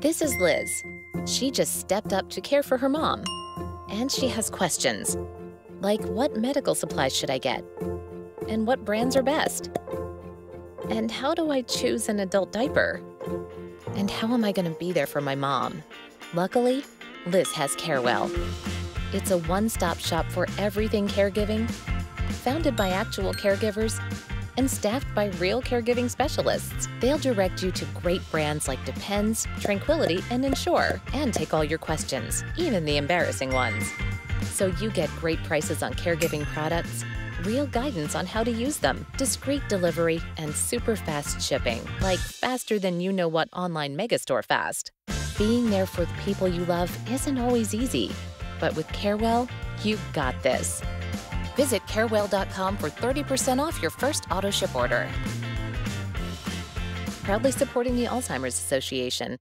This is Liz. She just stepped up to care for her mom. And she has questions like what medical supplies should I get? And what brands are best? And how do I choose an adult diaper? And how am I going to be there for my mom? Luckily, Liz has Carewell. It's a one stop shop for everything caregiving, founded by actual caregivers and staffed by real caregiving specialists. They'll direct you to great brands like Depends, Tranquility, and Ensure, and take all your questions, even the embarrassing ones. So you get great prices on caregiving products, real guidance on how to use them, discreet delivery, and super fast shipping, like faster than you know what online megastore fast. Being there for the people you love isn't always easy, but with Carewell, you've got this. Visit carewell.com for 30% off your first auto ship order. Proudly supporting the Alzheimer's Association.